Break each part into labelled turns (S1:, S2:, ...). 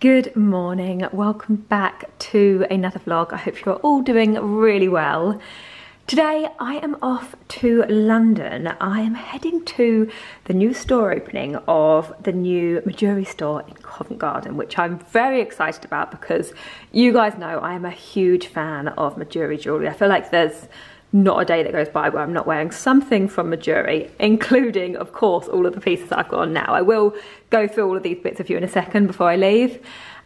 S1: Good morning, welcome back to another vlog. I hope you're all doing really well. Today I am off to London. I am heading to the new store opening of the new Mejuri store in Covent Garden, which I'm very excited about because you guys know I am a huge fan of Mejuri jewellery. I feel like there's not a day that goes by where I'm not wearing something from Mejuri, including, of course, all of the pieces I've got on now. I will go through all of these bits of you in a second before I leave.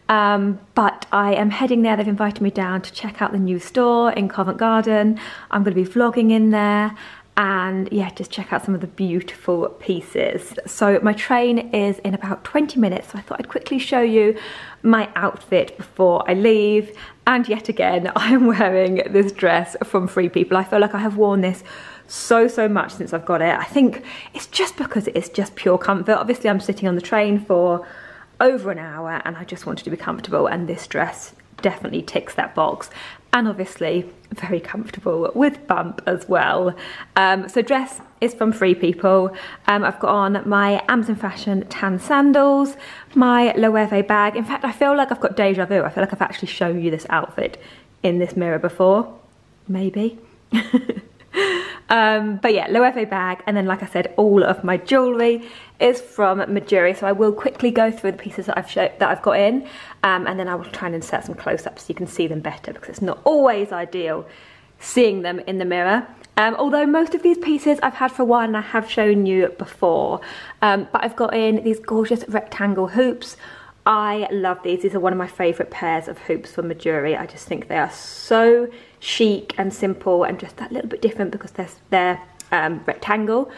S1: Um, but I am heading there. They've invited me down to check out the new store in Covent Garden. I'm going to be vlogging in there and yeah, just check out some of the beautiful pieces. So my train is in about 20 minutes, so I thought I'd quickly show you my outfit before I leave. And yet again, I am wearing this dress from Free People. I feel like I have worn this so, so much since I've got it. I think it's just because it's just pure comfort. Obviously, I'm sitting on the train for over an hour and I just wanted to be comfortable and this dress definitely ticks that box and obviously very comfortable with bump as well. Um, so dress is from Free People. Um, I've got on my Amazon Fashion tan sandals, my Loewe bag. In fact, I feel like I've got deja vu. I feel like I've actually shown you this outfit in this mirror before, maybe. Um, but yeah, Loewe bag, and then like I said, all of my jewellery is from Mejuri. So I will quickly go through the pieces that I've that I've got in, um, and then I will try and insert some close-ups so you can see them better because it's not always ideal seeing them in the mirror. Um, although most of these pieces I've had for a while and I have shown you before, um, but I've got in these gorgeous rectangle hoops. I love these. These are one of my favourite pairs of hoops from Mejuri. I just think they are so chic and simple and just that little bit different because they're, they're um, rectangle.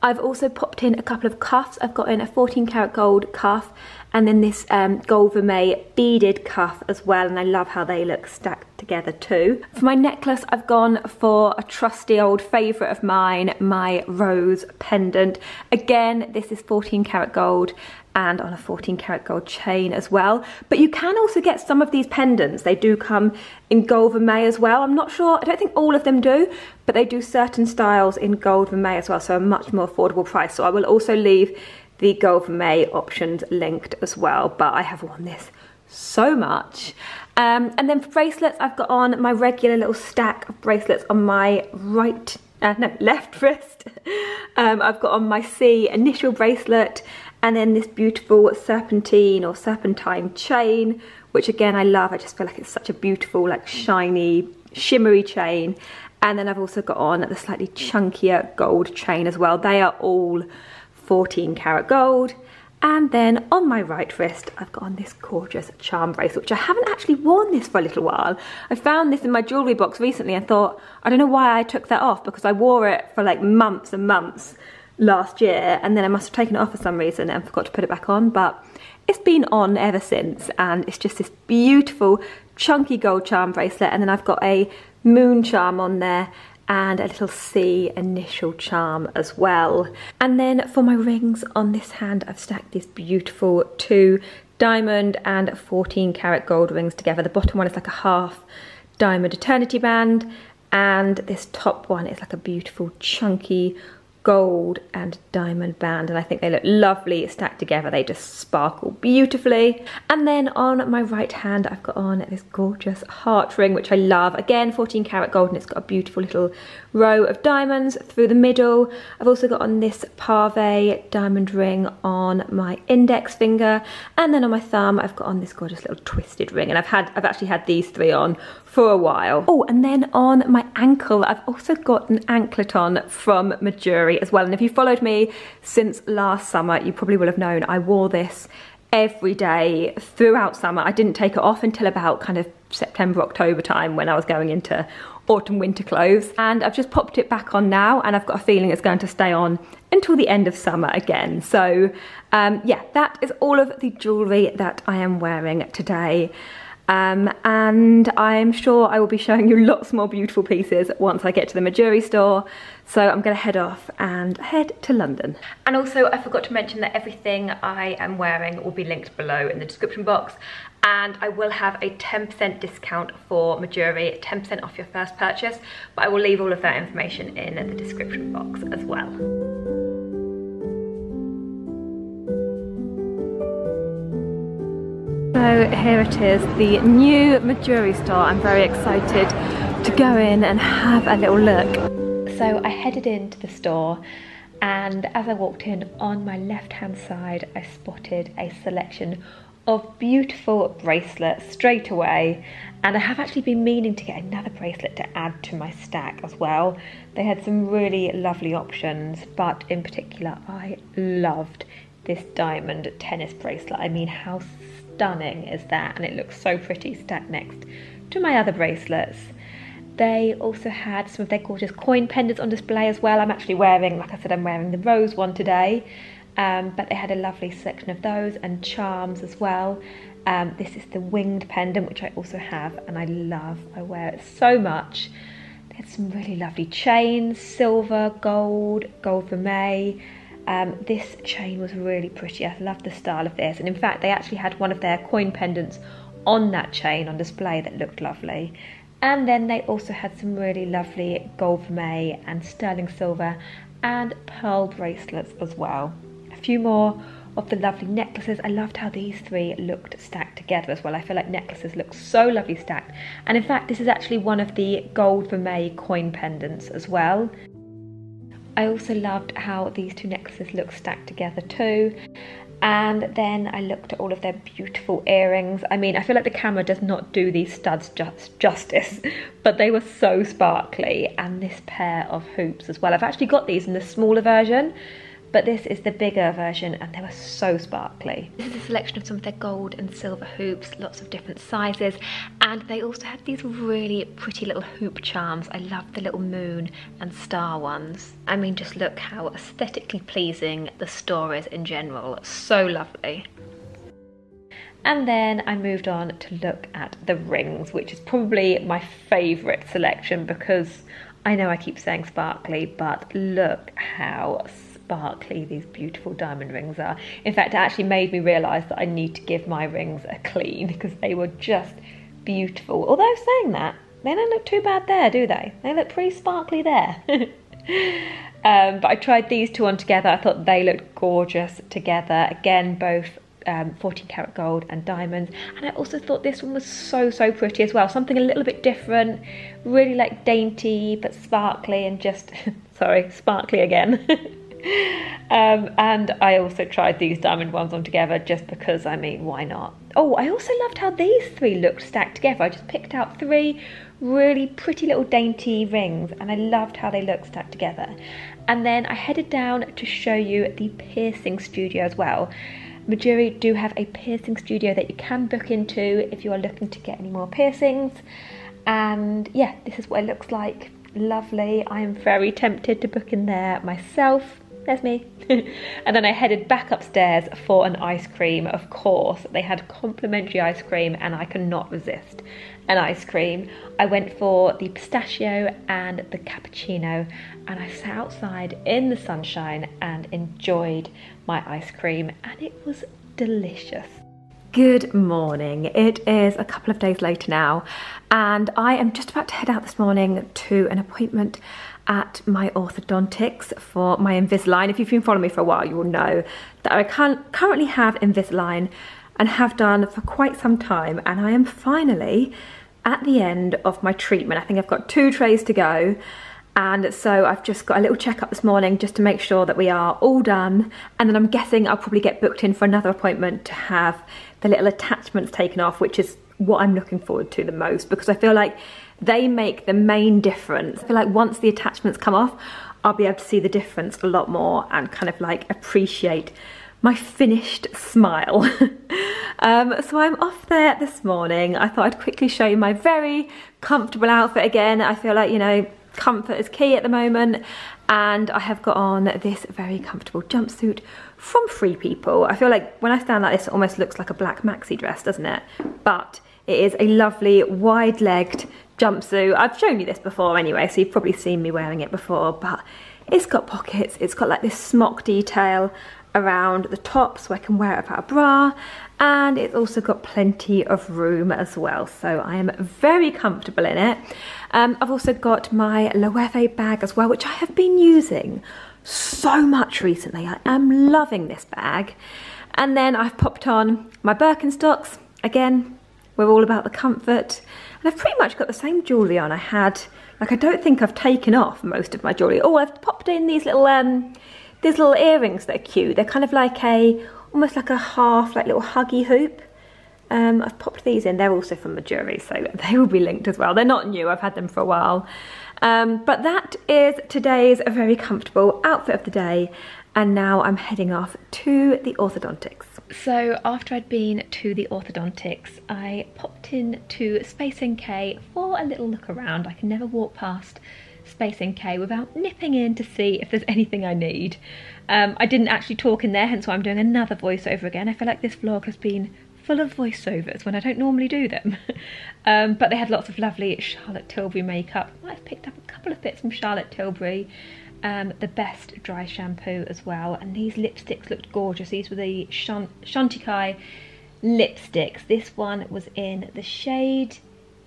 S1: I've also popped in a couple of cuffs. I've got in a 14 karat gold cuff and then this um, gold vermeil beaded cuff as well and I love how they look stacked together too. For my necklace I've gone for a trusty old favourite of mine, my rose pendant. Again this is 14 karat gold and on a 14 karat gold chain as well. But you can also get some of these pendants. They do come in gold vermeil as well. I'm not sure, I don't think all of them do, but they do certain styles in gold vermeil as well, so a much more affordable price. So I will also leave the gold vermeil options linked as well, but I have worn this so much. Um, and then for bracelets, I've got on my regular little stack of bracelets on my right, uh, no, left wrist. Um, I've got on my C initial bracelet and then this beautiful serpentine or serpentine chain, which again I love. I just feel like it's such a beautiful, like shiny, shimmery chain. And then I've also got on the slightly chunkier gold chain as well. They are all 14 karat gold. And then on my right wrist, I've got on this gorgeous charm bracelet, which I haven't actually worn this for a little while. I found this in my jewellery box recently and thought, I don't know why I took that off because I wore it for like months and months last year and then I must have taken it off for some reason and forgot to put it back on but it's been on ever since and it's just this beautiful chunky gold charm bracelet and then I've got a moon charm on there and a little C initial charm as well. And then for my rings on this hand, I've stacked these beautiful two diamond and 14 karat gold rings together. The bottom one is like a half diamond eternity band and this top one is like a beautiful chunky gold and diamond band and I think they look lovely stacked together. They just sparkle beautifully. And then on my right hand I've got on this gorgeous heart ring which I love. Again 14 karat gold and it's got a beautiful little row of diamonds through the middle. I've also got on this pave diamond ring on my index finger and then on my thumb I've got on this gorgeous little twisted ring. And I've had I've actually had these three on for a while. Oh, and then on my ankle, I've also got an anklet on from As well. And if you followed me since last summer, you probably will have known I wore this every day throughout summer. I didn't take it off until about kind of September, October time when I was going into autumn winter clothes. And I've just popped it back on now and I've got a feeling it's going to stay on until the end of summer again. So um, yeah, that is all of the jewellery that I am wearing today. Um, and I'm sure I will be showing you lots more beautiful pieces once I get to the Mejuri store. So I'm gonna head off and head to London. And also I forgot to mention that everything I am wearing will be linked below in the description box. And I will have a 10% discount for Mejuri, 10% off your first purchase, but I will leave all of that information in the description box as well. So here it is, the new Mejuri store. I'm very excited to go in and have a little look. So I headed into the store and as I walked in on my left hand side I spotted a selection of beautiful bracelets straight away and I have actually been meaning to get another bracelet to add to my stack as well. They had some really lovely options but in particular I loved this diamond tennis bracelet. I mean how stunning is that and it looks so pretty stacked next to my other bracelets. They also had some of their gorgeous coin pendants on display as well. I'm actually wearing, like I said, I'm wearing the rose one today. Um, but they had a lovely selection of those and charms as well. Um, this is the winged pendant, which I also have, and I love. I wear it so much. They had some really lovely chains, silver, gold, gold vermeil. Um, this chain was really pretty. I love the style of this. And in fact, they actually had one of their coin pendants on that chain on display that looked lovely. And then they also had some really lovely gold vermeil and sterling silver and pearl bracelets as well. A few more of the lovely necklaces. I loved how these three looked stacked together as well. I feel like necklaces look so lovely stacked. And in fact, this is actually one of the gold vermeil coin pendants as well. I also loved how these two necklaces look stacked together too. And then I looked at all of their beautiful earrings. I mean, I feel like the camera does not do these studs just justice, but they were so sparkly. And this pair of hoops as well. I've actually got these in the smaller version, but this is the bigger version and they were so sparkly. This is a selection of some of their gold and silver hoops, lots of different sizes, and they also had these really pretty little hoop charms. I love the little moon and star ones. I mean, just look how aesthetically pleasing the store is in general. So lovely. And then I moved on to look at the rings, which is probably my favourite selection because I know I keep saying sparkly, but look how sparkly these beautiful diamond rings are. In fact, it actually made me realise that I need to give my rings a clean because they were just beautiful. Although saying that, they don't look too bad there, do they? They look pretty sparkly there. um, but I tried these two on together. I thought they looked gorgeous together. Again, both um, 14 karat gold and diamonds and I also thought this one was so so pretty as well something a little bit different really like dainty but sparkly and just sorry sparkly again um, and I also tried these diamond ones on together just because, I mean, why not? Oh, I also loved how these three looked stacked together. I just picked out three really pretty little dainty rings and I loved how they looked stacked together. And then I headed down to show you the piercing studio as well. Mejuri do have a piercing studio that you can book into if you are looking to get any more piercings. And yeah, this is what it looks like. Lovely. I am very tempted to book in there myself there's me. and then I headed back upstairs for an ice cream. Of course, they had complimentary ice cream and I cannot resist an ice cream. I went for the pistachio and the cappuccino and I sat outside in the sunshine and enjoyed my ice cream and it was delicious. Good morning. It is a couple of days later now, and I am just about to head out this morning to an appointment at my orthodontics for my Invisalign. If you've been following me for a while, you will know that I can currently have Invisalign and have done for quite some time. And I am finally at the end of my treatment. I think I've got two trays to go. And so I've just got a little checkup this morning just to make sure that we are all done. And then I'm guessing I'll probably get booked in for another appointment to have the little attachments taken off, which is what I'm looking forward to the most because I feel like they make the main difference. I feel like once the attachments come off, I'll be able to see the difference a lot more and kind of like appreciate my finished smile. um, so I'm off there this morning. I thought I'd quickly show you my very comfortable outfit again. I feel like, you know, comfort is key at the moment. And I have got on this very comfortable jumpsuit from Free People. I feel like when I stand like this, it almost looks like a black maxi dress, doesn't it? But it is a lovely wide-legged jumpsuit. I've shown you this before anyway, so you've probably seen me wearing it before, but it's got pockets, it's got like this smock detail around the top so I can wear it without a bra and it's also got plenty of room as well so I am very comfortable in it. Um, I've also got my Loewe bag as well which I have been using so much recently. I am loving this bag and then I've popped on my Birkenstocks again, we're all about the comfort. And I've pretty much got the same jewellery on I had, like I don't think I've taken off most of my jewellery. Oh, I've popped in these little, um, these little earrings that are cute. They're kind of like a, almost like a half, like little huggy hoop. Um, I've popped these in, they're also from Mejuri, so they will be linked as well. They're not new, I've had them for a while. Um, but that is today's a very comfortable outfit of the day and now I'm heading off to the orthodontics. So after I'd been to the orthodontics, I popped in to Space NK for a little look around. I can never walk past Space NK without nipping in to see if there's anything I need. Um, I didn't actually talk in there, hence why I'm doing another voiceover again. I feel like this vlog has been full of voiceovers when I don't normally do them. um, but they had lots of lovely Charlotte Tilbury makeup. I might have picked up a couple of bits from Charlotte Tilbury um, the best dry shampoo as well. And these lipsticks looked gorgeous. These were the Chantecaille lipsticks. This one was in the shade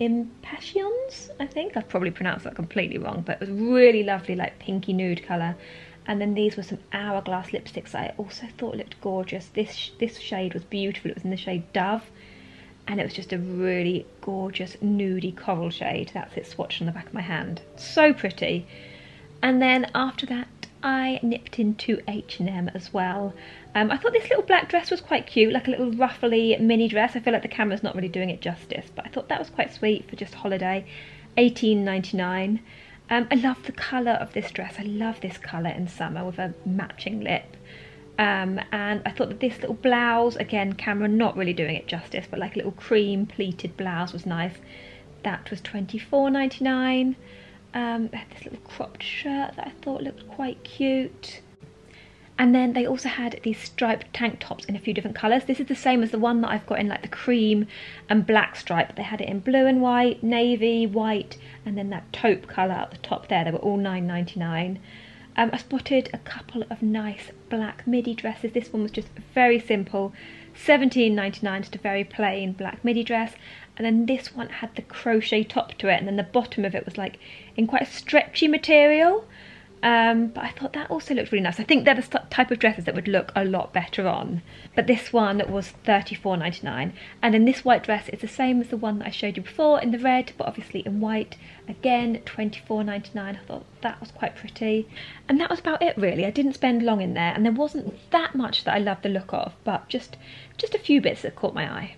S1: Impassions, I think. I've probably pronounced that completely wrong, but it was really lovely, like pinky nude colour. And then these were some Hourglass lipsticks I also thought looked gorgeous. This, this shade was beautiful. It was in the shade Dove. And it was just a really gorgeous nudie coral shade. That's it swatched on the back of my hand. So pretty. And then after that, I nipped into H&M as well. Um, I thought this little black dress was quite cute, like a little ruffly mini dress. I feel like the camera's not really doing it justice, but I thought that was quite sweet for just holiday. 18.99. Um, I love the colour of this dress. I love this colour in summer with a matching lip. Um, and I thought that this little blouse, again, camera not really doing it justice, but like a little cream pleated blouse was nice. That was 24.99. Um, they had this little cropped shirt that I thought looked quite cute. And then they also had these striped tank tops in a few different colours. This is the same as the one that I've got in like the cream and black stripe. They had it in blue and white, navy, white, and then that taupe colour at the top there. They were all $9.99. Um, I spotted a couple of nice black midi dresses. This one was just very simple, $17.99, just a very plain black midi dress and then this one had the crochet top to it and then the bottom of it was like in quite a stretchy material um, but I thought that also looked really nice. I think they're the type of dresses that would look a lot better on. But this one was $34.99 and then this white dress is the same as the one that I showed you before in the red but obviously in white. Again $24.99. I thought that was quite pretty. And that was about it really. I didn't spend long in there and there wasn't that much that I loved the look of but just, just a few bits that caught my eye.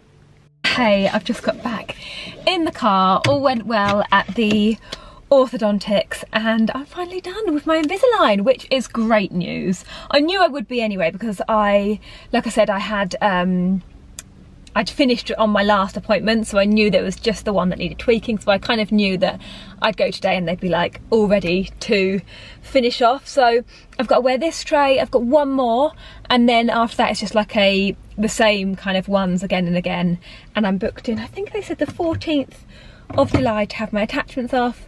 S1: Hey, I've just got back in the car. All went well at the orthodontics and I'm finally done with my Invisalign, which is great news. I knew I would be anyway because I, like I said, I had um, I'd finished on my last appointment, so I knew there was just the one that needed tweaking. So I kind of knew that I'd go today and they'd be like all ready to finish off. So I've got to wear this tray, I've got one more, and then after that it's just like a the same kind of ones again and again. And I'm booked in, I think they said the 14th of July to have my attachments off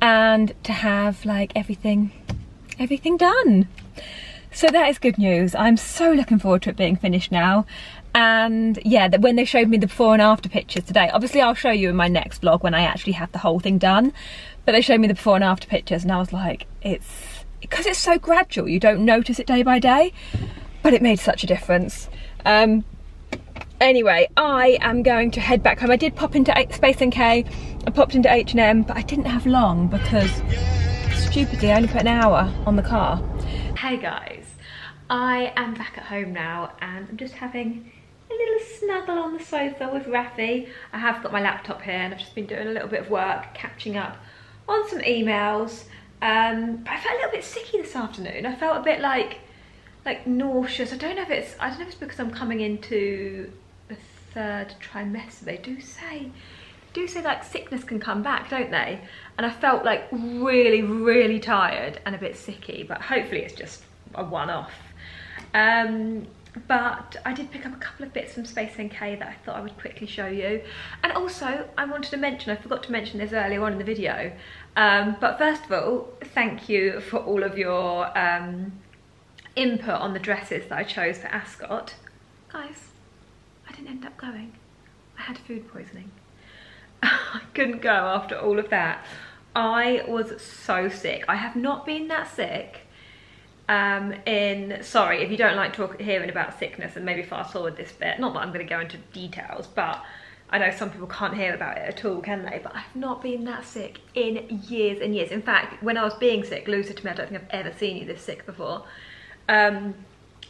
S1: and to have like everything, everything done. So that is good news. I'm so looking forward to it being finished now and yeah that when they showed me the before and after pictures today obviously I'll show you in my next vlog when I actually have the whole thing done but they showed me the before and after pictures and I was like it's because it's so gradual you don't notice it day by day but it made such a difference. Um anyway I am going to head back home. I did pop into Space NK I popped into H&M but I didn't have long because stupidly I only put an hour on the car. Hey guys I am back at home now and I'm just having a little snuggle on the sofa with Rafi. I have got my laptop here and I've just been doing a little bit of work, catching up on some emails. Um, but I felt a little bit sicky this afternoon. I felt a bit like like nauseous. I don't know if it's I don't know if it's because I'm coming into the third trimester. They do say do say like sickness can come back, don't they? And I felt like really, really tired and a bit sicky, but hopefully it's just a one-off. Um, but I did pick up a couple of bits from Space NK that I thought I would quickly show you. And also, I wanted to mention, I forgot to mention this earlier on in the video, um, but first of all, thank you for all of your um, input on the dresses that I chose for Ascot. Guys, I didn't end up going. I had food poisoning. I couldn't go after all of that. I was so sick. I have not been that sick um, in, sorry, if you don't like talk, hearing about sickness and maybe fast forward this bit, not that I'm going to go into details, but I know some people can't hear about it at all, can they? But I've not been that sick in years and years. In fact, when I was being sick, said to me, I don't think I've ever seen you this sick before. Um,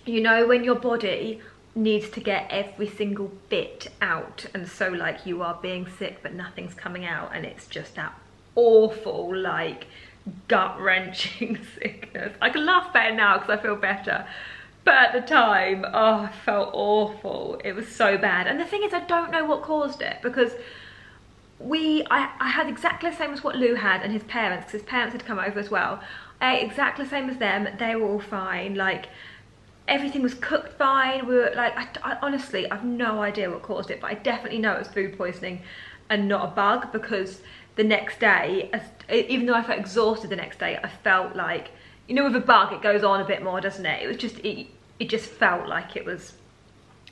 S1: you know, when your body needs to get every single bit out and so like you are being sick but nothing's coming out and it's just that awful like gut-wrenching sickness. I can laugh better now because I feel better. But at the time, oh, I felt awful. It was so bad. And the thing is, I don't know what caused it because we, I, I had exactly the same as what Lou had and his parents, because his parents had come over as well. I ate exactly the same as them. They were all fine. Like, everything was cooked fine. We were like, I, I, honestly, I've no idea what caused it, but I definitely know it was food poisoning and not a bug because the next day, as, even though I felt exhausted the next day, I felt like, you know with a bug it goes on a bit more, doesn't it? It was just, it, it just felt like it was,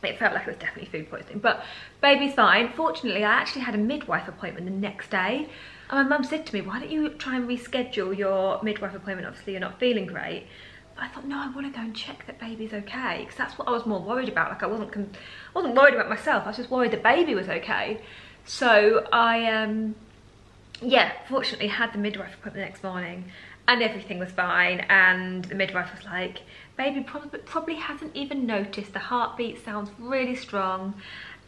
S1: it felt like it was definitely food poisoning. But baby's fine. Fortunately, I actually had a midwife appointment the next day. And my mum said to me, why don't you try and reschedule your midwife appointment? Obviously you're not feeling great. But I thought, no, I want to go and check that baby's okay. Because that's what I was more worried about. Like I wasn't, I wasn't worried about myself. I was just worried the baby was okay. So I, um, yeah, fortunately had the midwife appointment the next morning and everything was fine and the midwife was like, baby probably, probably hasn't even noticed, the heartbeat sounds really strong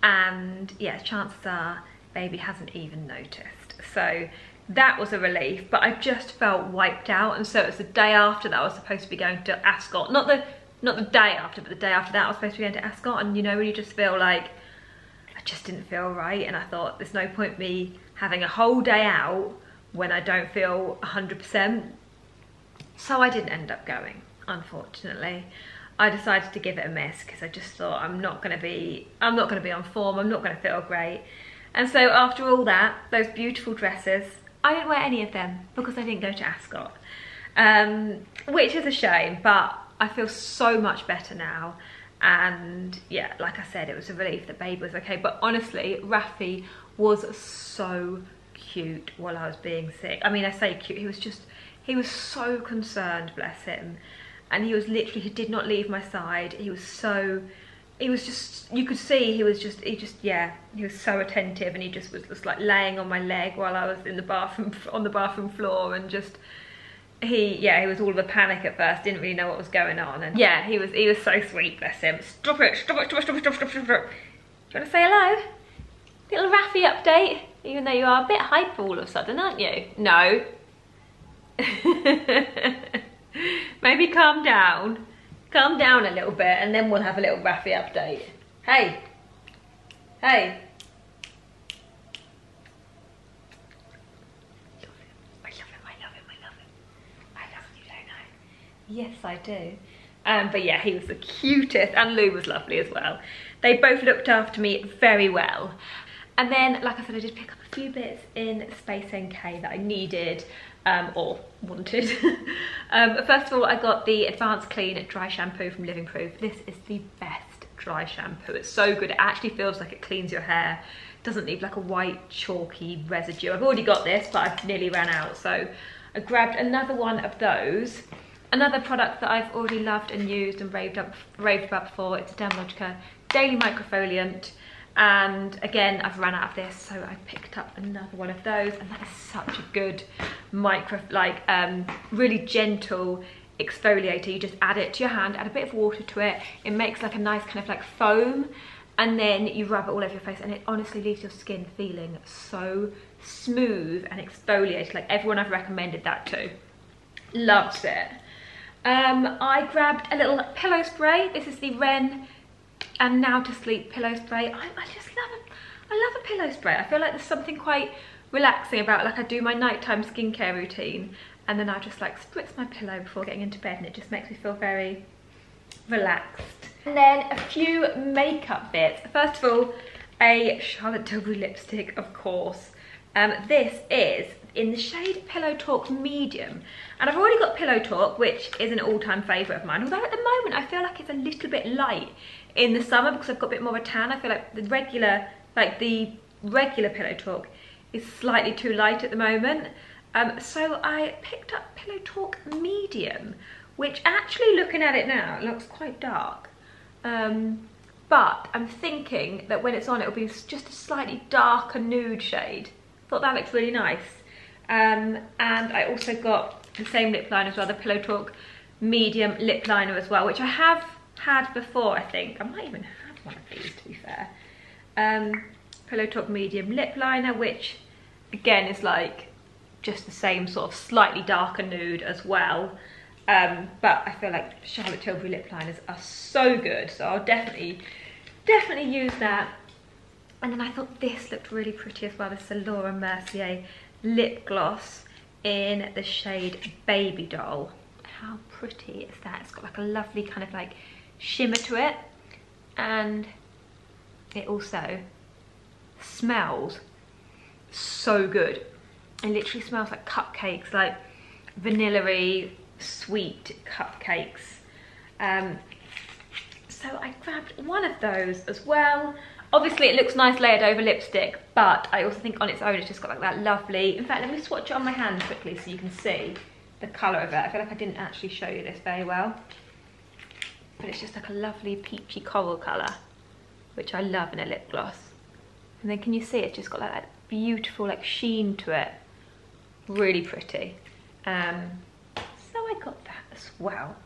S1: and yeah, chances are baby hasn't even noticed. So that was a relief, but I just felt wiped out and so it was the day after that I was supposed to be going to Ascot. Not the not the day after, but the day after that I was supposed to be going to Ascot and you know when you just feel like just didn't feel right and I thought there's no point me having a whole day out when I don't feel 100%. So I didn't end up going, unfortunately. I decided to give it a miss because I just thought I'm not going to be, I'm not going to be on form, I'm not going to feel great. And so after all that, those beautiful dresses, I didn't wear any of them because I didn't go to Ascot. Um, which is a shame, but I feel so much better now. And yeah, like I said, it was a relief that babe was okay. But honestly, Rafi was so cute while I was being sick. I mean, I say cute, he was just, he was so concerned, bless him. And he was literally, he did not leave my side. He was so, he was just, you could see he was just, he just, yeah, he was so attentive and he just was just like laying on my leg while I was in the bathroom, on the bathroom floor and just, he, yeah, he was all of a panic at first, didn't really know what was going on. And yeah, he was, he was so sweet, bless him. Stop it, stop it, stop it, stop it, stop it, stop it, stop it. Do you want to say hello? Little Rafi update, even though you are a bit hyper all of a sudden, aren't you? No. Maybe calm down. Calm down a little bit and then we'll have a little Rafi update. Hey. Hey. Yes, I do. Um, but yeah, he was the cutest and Lou was lovely as well. They both looked after me very well. And then, like I said, I did pick up a few bits in Space NK that I needed um, or wanted. um, first of all, I got the Advanced Clean Dry Shampoo from Living Proof. This is the best dry shampoo. It's so good. It actually feels like it cleans your hair. doesn't leave like a white chalky residue. I've already got this, but I've nearly ran out. So I grabbed another one of those. Another product that I've already loved and used and raved, up, raved about before, it's a Dermalogica Daily Microfoliant. And again I've run out of this so I picked up another one of those and that is such a good micro like um, really gentle exfoliator. You just add it to your hand add a bit of water to it. It makes like a nice kind of like foam and then you rub it all over your face and it honestly leaves your skin feeling so smooth and exfoliated like everyone I've recommended that to. Loved it um, I grabbed a little pillow spray this is the Ren and now to sleep pillow spray. I, I just love love a pillow spray. I feel like there's something quite relaxing about like I do my nighttime skincare routine and then I just like spritz my pillow before getting into bed and it just makes me feel very relaxed. And then a few makeup bits. First of all, a Charlotte Tilbury lipstick, of course. Um, this is in the shade Pillow Talk Medium. And I've already got Pillow Talk, which is an all-time favourite of mine. Although at the moment, I feel like it's a little bit light in the summer because I've got a bit more of a tan. I feel like the regular, like the regular Pillow Talk is slightly too light at the moment. Um, so I picked up Pillow Talk Medium, which actually looking at it now, it looks quite dark. Um, but I'm thinking that when it's on, it'll be just a slightly darker nude shade. Thought that looks really nice. Um, and I also got the same lip liner as well, the Pillow Talk medium lip liner as well, which I have had before, I think. I might even have one of these, to be fair. Um, Pillow Talk medium lip liner, which again is like just the same sort of slightly darker nude as well. Um, but I feel like Charlotte Tilbury lip liners are so good, so I'll definitely, definitely use that. And then I thought this looked really pretty as well, this Laura Mercier lip gloss in the shade Baby Doll. How pretty is that? It's got like a lovely kind of like shimmer to it. And it also smells so good. It literally smells like cupcakes, like vanilla y sweet cupcakes. Um, so I grabbed one of those as well. Obviously it looks nice layered over lipstick, but I also think on its own it's just got like that lovely, in fact let me swatch it on my hand quickly so you can see the colour of it. I feel like I didn't actually show you this very well. But it's just like a lovely peachy coral colour, which I love in a lip gloss. And then can you see it's just got like that beautiful like sheen to it. Really pretty. Um, so I got that as well.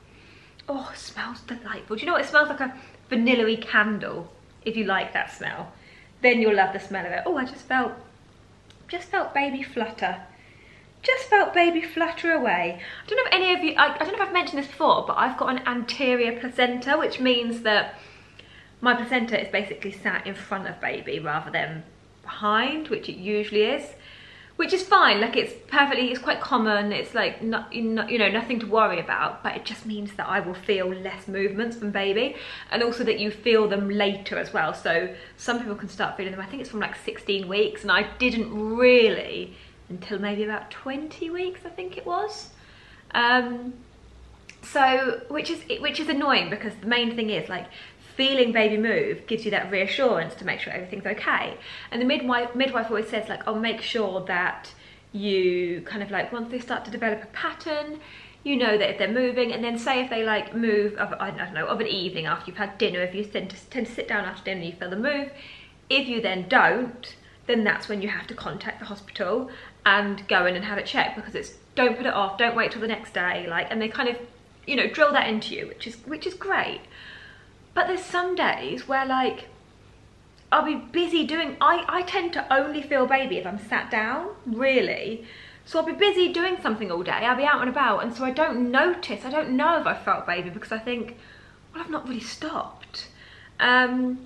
S1: Oh, smells delightful. Do you know what? It smells like a vanilla candle, if you like that smell. Then you'll love the smell of it. Oh, I just felt, just felt baby flutter. Just felt baby flutter away. I don't know if any of you, I, I don't know if I've mentioned this before, but I've got an anterior placenta, which means that my placenta is basically sat in front of baby rather than behind, which it usually is which is fine like it's perfectly it's quite common it's like not, you know nothing to worry about but it just means that I will feel less movements from baby and also that you feel them later as well. So some people can start feeling them I think it's from like 16 weeks and I didn't really until maybe about 20 weeks I think it was. Um so which is which is annoying because the main thing is like feeling baby move gives you that reassurance to make sure everything's okay. And the midwife, midwife always says like, oh, make sure that you kind of like, once they start to develop a pattern, you know that if they're moving and then say if they like move of, I don't know of an evening after you've had dinner if you tend to, tend to sit down after dinner and you feel the move if you then don't then that's when you have to contact the hospital and go in and have it checked because it's don't put it off don't wait till the next day like and they kind of you know drill that into you which is which is great but there's some days where like, I'll be busy doing, I, I tend to only feel baby if I'm sat down, really. So I'll be busy doing something all day, I'll be out and about, and so I don't notice, I don't know if I felt baby because I think, well, I've not really stopped. Um,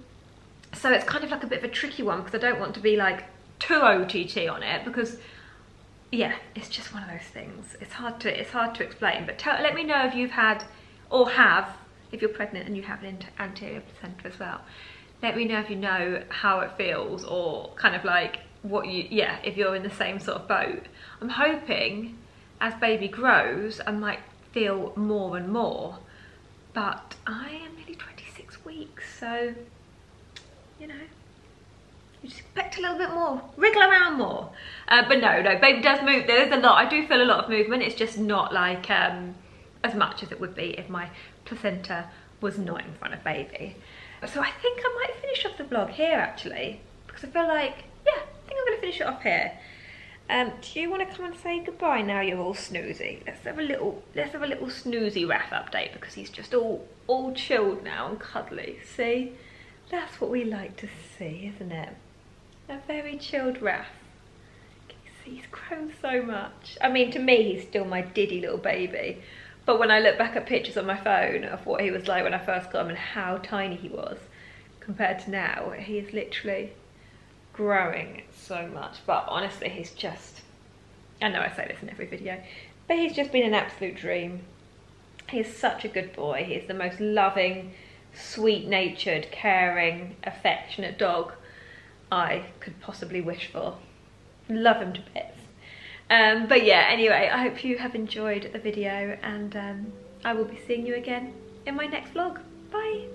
S1: so it's kind of like a bit of a tricky one because I don't want to be like too OTT on it because yeah, it's just one of those things. It's hard to, it's hard to explain, but tell, let me know if you've had or have if you're pregnant and you have an anterior placenta as well. Let me know if you know how it feels or kind of like what you, yeah, if you're in the same sort of boat. I'm hoping as baby grows, I might feel more and more, but I am nearly 26 weeks, so, you know, you just expect a little bit more, wriggle around more. Uh, but no, no, baby does move, there is a lot, I do feel a lot of movement, it's just not like, um, as much as it would be if my placenta was not in front of baby. So I think I might finish off the vlog here actually, because I feel like, yeah, I think I'm gonna finish it off here. Um, do you want to come and say goodbye now you're all snoozy? Let's have a little, let's have a little snoozy Raph update because he's just all, all chilled now and cuddly. See, that's what we like to see, isn't it? A very chilled Raph. He's grown so much. I mean, to me, he's still my diddy little baby. But when I look back at pictures on my phone of what he was like when I first got him and how tiny he was compared to now, he is literally growing so much. But honestly, he's just, I know I say this in every video, but he's just been an absolute dream. He's such a good boy. He's the most loving, sweet-natured, caring, affectionate dog I could possibly wish for. Love him to bits. Um, but yeah, anyway, I hope you have enjoyed the video and um, I will be seeing you again in my next vlog. Bye!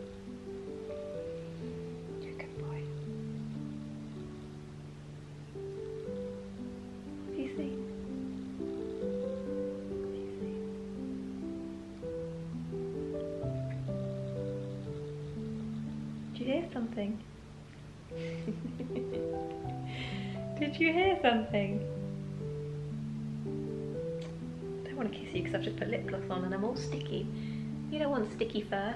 S1: Sticky fur.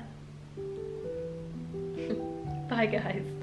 S1: Bye guys.